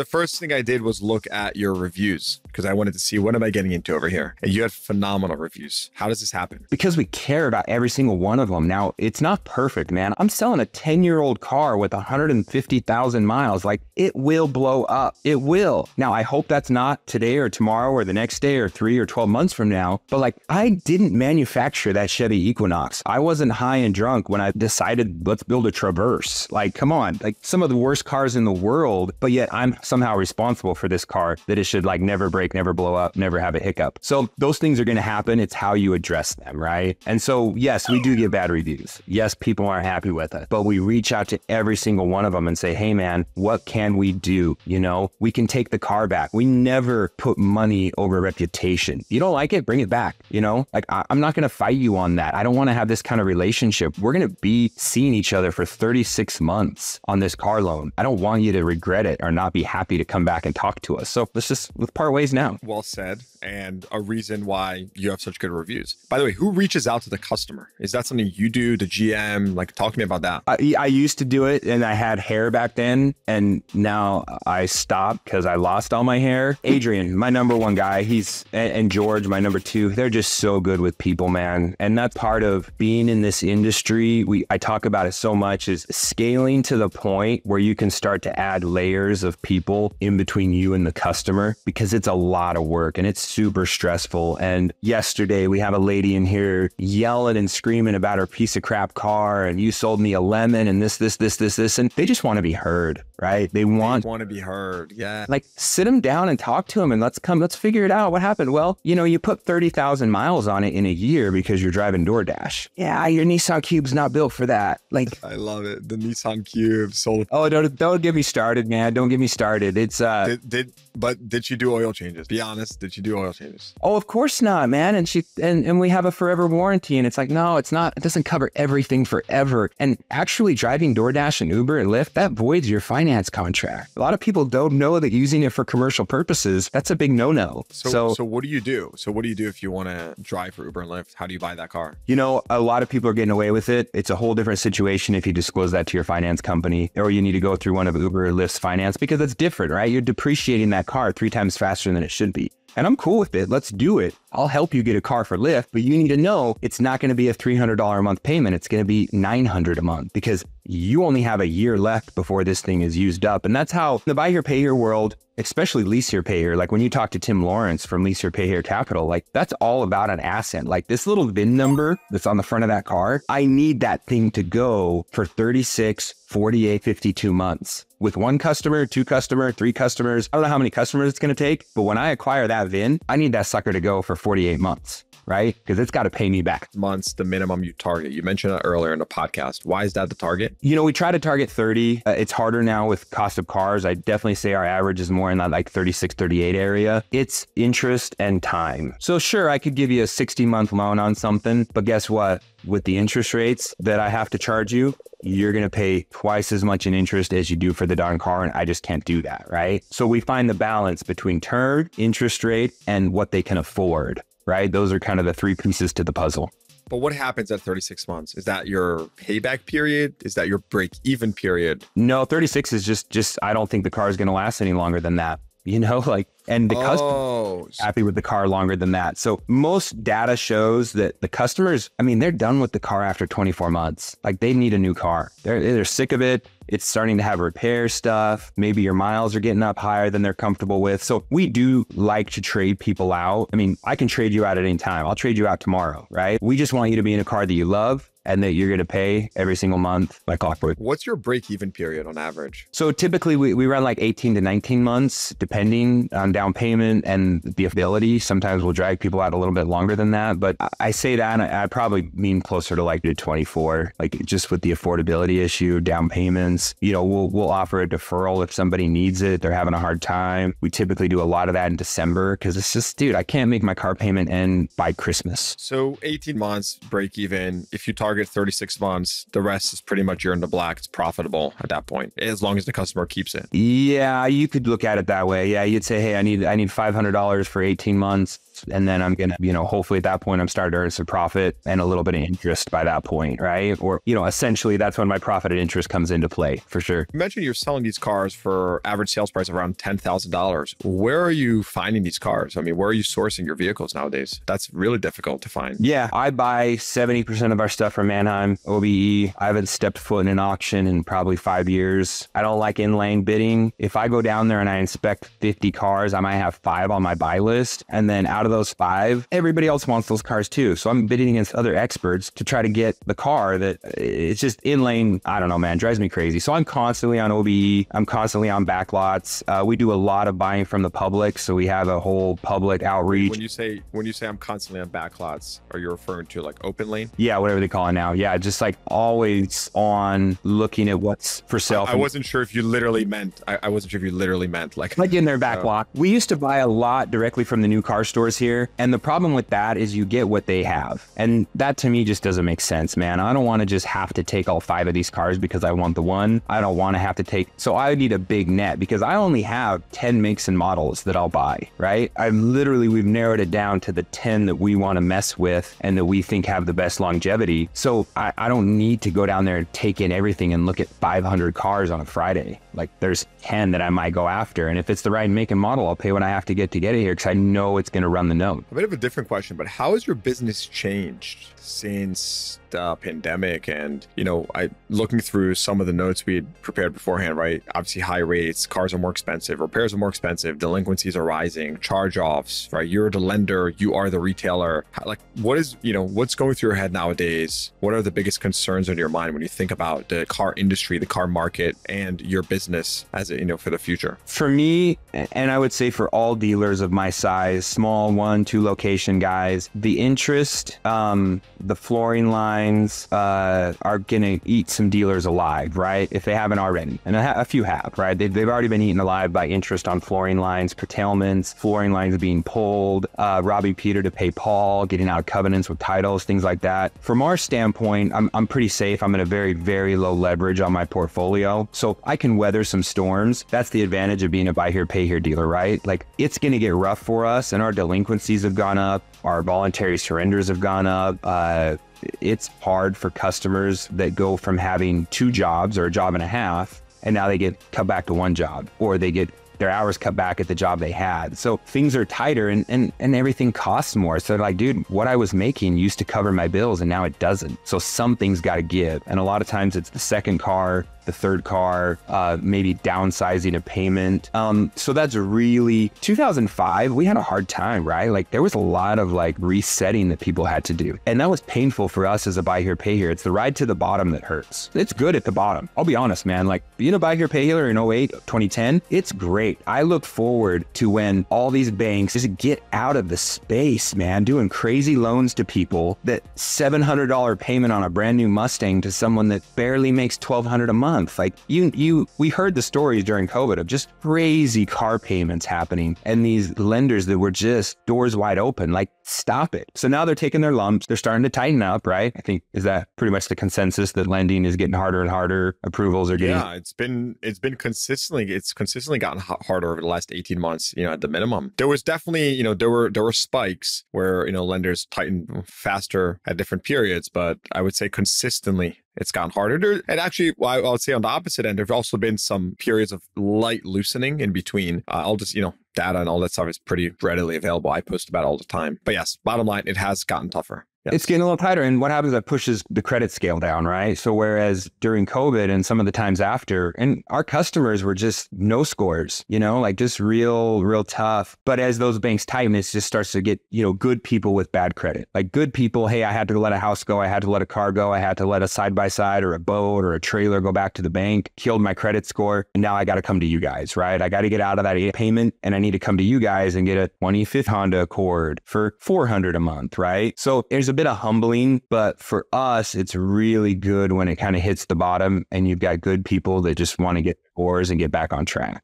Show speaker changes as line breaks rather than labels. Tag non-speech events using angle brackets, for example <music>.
the first thing I did was look at your reviews because I wanted to see what am I getting into over here. And you had phenomenal reviews. How does this happen?
Because we care about every single one of them. Now, it's not perfect, man. I'm selling a 10 year old car with 150,000 miles. Like, it will blow up. It will. Now, I hope that's not today or tomorrow or the next day or three or 12 months from now. But like, I didn't manufacture that Chevy Equinox. I wasn't high and drunk when I decided, let's build a Traverse. Like, come on. Like, some of the worst cars in the world, but yet I'm somehow responsible for this car that it should like never break, never blow up, never have a hiccup. So those things are going to happen. It's how you address them, right? And so, yes, we do get bad reviews. Yes, people aren't happy with us, but we reach out to every single one of them and say, hey, man, what can we do? You know, we can take the car back. We never put money over reputation. You don't like it, bring it back. You know, like I- am not going to fight you on that. I don't want to have this kind of relationship. We're going to be seeing each other for 36 months on this car loan. I don't want you to regret it or not be happy to come back and talk to us. So let's just let's part ways now.
Well said. And a reason why you have such good reviews. By the way, who reaches out to the customer? Is that something you do, the GM? Like, talk to me about that.
I, I used to do it and I had hair back then. And now I stopped because I lost all my hair. Adrian, my number one guy, he's, and, George, my number two, they're just so good with people, man. And that's part of being in this industry. We, I talk about it so much is scaling to the point where you can start to add layers of people in between you and the customer because it's a lot of work and it's super stressful. And yesterday we have a lady in here yelling and screaming about her piece of crap car and you sold me a lemon and this, this, this, this, this. And they just want to be heard, right? They want
want to be heard. Yeah.
like sit them down and talk to them and let's come, let's figure it out. What happened? Well, you know, you put 30,000 miles on it in a year because you're driving DoorDash. Yeah, your Nissan Cube's not built for that. Like, <laughs>
I love it. The Nissan Cube sold.
oh, don't, don't get me started, man. Don't get me started. It's, uh,
Did, did but did you do oil changes? Be honest. Did you do oil changes?
Oh, of course not, man. And she and, and we have a forever warranty. And it's like, no, it's not. It doesn't cover everything forever. And actually driving DoorDash and Uber and Lyft, that voids your finance contract. A lot of people don't know that using it for commercial purposes, that's a big no-no.
So,
so
so, what do you do? So what do you do if you want to drive for Uber and Lyft? How do you buy that car?
You know, a lot of people are getting away with it. It's a whole different situation if you disclose that to your finance company, or you need to go through one of Uber or Lyft's finance because it's different, right? You're depreciating that car three times faster than it should be. And I'm cool with it. Let's do it. I'll help you get a car for Lyft, but you need to know it's not going to be a $300 a month payment. It's going to be 900 a month because you only have a year left before this thing is used up. And that's how the buy here, pay here world, especially lease here, pay here, like when you talk to Tim Lawrence from Lease Here, Pay Here Capital, like that's all about an asset. Like this little VIN number that's on the front of that car, I need that thing to go for 36, 48, 52 months with one customer, two customer, three customers. I don't know how many customers it's going to take, but when I acquire that VIN, I need that sucker to go for 48 months, right? Because it's got to pay me back.
Months, the minimum you target. You mentioned that earlier in the podcast. Why is that the target?
You know, we try to target 30. Uh, it's harder now with cost of cars. I definitely say our average is more in that like 36, 38 area. It's interest and time. So sure, I could give you a 60 month loan on something, but guess what? With the interest rates that I have to charge you, you're going to pay twice as much in interest as you do for the darn car. And I just can't do that. Right. So we find the balance between term, interest rate, and what they can afford. Right. Those are kind of the three pieces to the puzzle.
But what happens at 36 months? Is that your payback period? Is that your break even period?
No, 36 is just, just, I don't think the car is going to last any longer than that. <laughs> You know, like, and the customer
oh,
happy with the car longer than that. So most data shows that the customers, I mean, they're done with the car after 24 months. Like they need a new car. They're they're sick of it. It's starting to have repair stuff. Maybe your miles are getting up higher than they're comfortable with. So we do like to trade people out. I mean, I can trade you out at any time. I'll trade you out tomorrow, right? We just want you to be in a car that you love and that you're going to pay every single month like clockwork.
what's your break even period on average?
So typically we, we run like 18 to 19 months, depending on down payment and the ability. Sometimes we'll drag people out a little bit longer than that. But I- I say that and I, I probably mean closer to like to 24, like just with the affordability issue, down payments. You know, we'll, we'll offer a deferral if somebody needs it. They're having a hard time. We typically do a lot of that in December because it's just, dude, I can't make my car payment end by Christmas.
So 18 months break even. If you target 36 months, the rest is pretty much you're in the black. It's profitable at that point, as long as the customer keeps it.
Yeah, you could look at it that way. Yeah, you'd say, hey, I need I need five hundred dollars for eighteen months. And then I'm going to, you know, hopefully at that point, I'm starting to earn some profit and a little bit of interest by that point, right? Or, you know, essentially that's when my profit and interest comes into play for sure.
You mentioned you're selling these cars for average sales price around $10,000. Where are you finding these cars? I mean, where are you sourcing your vehicles nowadays? That's really difficult to find.
Yeah, I buy 70% of our stuff from Manheim, OVE. I haven't stepped foot in an auction in probably five years. I don't like in lane bidding. If I go down there and I inspect 50 cars, I might have five on my buy list. And then out of those five, everybody else wants those cars too. So I'm bidding against other experts to try to get the car that it's just in lane. I don't know, man, drives me crazy. So I'm constantly on OVE. I'm constantly on backlots. Uh, we do a lot of buying from the public. So we have a whole public outreach.
When you say, when you say I'm constantly on backlots, are you referring to like open lane?
Yeah, whatever they call it now. Yeah, just like always on looking at what's for sale.
I, I wasn't sure if you literally meant, I, I, wasn't sure if you literally meant like.
Like in their back <laughs> lot. We used to buy a lot directly from the new car stores here. And the problem with that is you get what they have. And that to me just doesn't make sense, man. I don't want to just have to take all five of these cars because I want the one. I don't want to have to take, so I need a big net because I only have 10 makes and models that I'll buy, right? I literally, we've narrowed it down to the 10 that we want to mess with and that we think have the best longevity. So I, I don't need to go down there and take in everything and look at 500 cars on a Friday. Like there's 10 that I might go after. And if it's the right make and model, I'll pay what I have to get to get it here because I know it's going to run the note.
A bit of a different question, but how has your business changed since the pandemic and you know i looking through some of the notes we had prepared beforehand right obviously high rates cars are more expensive repairs are more expensive delinquencies are rising charge-offs right you're the lender you are the retailer. Like what is you know what's going through your head nowadays? What are the biggest concerns on your mind when you think about the car industry the car market and your business as you know for the future?
For me and i would say for all dealers of my size small one two location guys the interest um the flooring lines uh, are going to eat some dealers alive, right? If they haven't already. And a, a few have, right? They've, they've already been eaten alive by interest on flooring lines, curtailments, flooring lines being pulled, uh, robbing Peter to pay Paul, getting out of covenants with titles, things like that. From our standpoint, I'm, I'm pretty safe. I'm in a very, very low leverage on my portfolio. So I can weather some storms. That's the advantage of being a buy here, pay here dealer, right? Like it's going to get rough for us and our delinquencies have gone up. Our voluntary surrenders have gone up. Uh, it's hard for customers that go from having two jobs or a job and a half, and now they get cut back to one job, or they get their hours cut back at the job they had. So things are tighter and, and, and everything costs more. So like, dude, what I was making used to cover my bills and now it doesn't. So something's got to give. And a lot of times it's the second car the third car, uh, maybe downsizing a payment. Um, so that's really 2005. We had a hard time, right? Like there was a lot of like resetting that people had to do, and that was painful for us as a buy here pay here. It's the ride to the bottom that hurts. It's good at the bottom. I'll be honest, man. Like being a buy here pay here in 08, 2010, it's great. I look forward to when all these banks just get out of the space, man, doing crazy loans to people that $700 payment on a brand new Mustang to someone that barely makes 1200 a month month. Like you, you, we heard the stories during COVID of just crazy car payments happening and these lenders that were just doors wide open. Like stop it. So now they're taking their lumps. They're starting to tighten up, right? I think is that pretty much the consensus that lending is getting harder and harder. Approvals are getting.
Yeah, it's been it's been consistently it's consistently gotten harder over the last eighteen months. You know, at the minimum, there was definitely you know there were there were spikes where you know lenders tightened faster at different periods, but I would say consistently it's gotten harder. and actually, well, I would say on the opposite end, there's also been some periods of light loosening in between. Uh, I'll just, you know, data and all that stuff is pretty readily available. I post about all the time. But yes, bottom line, it has gotten tougher.
Yes. It's getting a little tighter. And what happens that pushes the credit scale down, right? So whereas during COVID and some of the times after, and our customers were just no scores, you know, like just real, real tough. But as those banks tighten, it just starts to get, you know, good people with bad credit. Like good people, hey, I had to let a house go, I had to let a car go, I had to let a side by side or a boat or a trailer go back to the bank, killed my credit score. And now I got to come to you guys, right? I got to get out of that payment and I need to come to you guys and get a 25th Honda Accord for 400 a month, right? So there's a bit of humbling, but for us, it's really good when it kind of hits the bottom and you've got good people that just want to get scores and get back on track.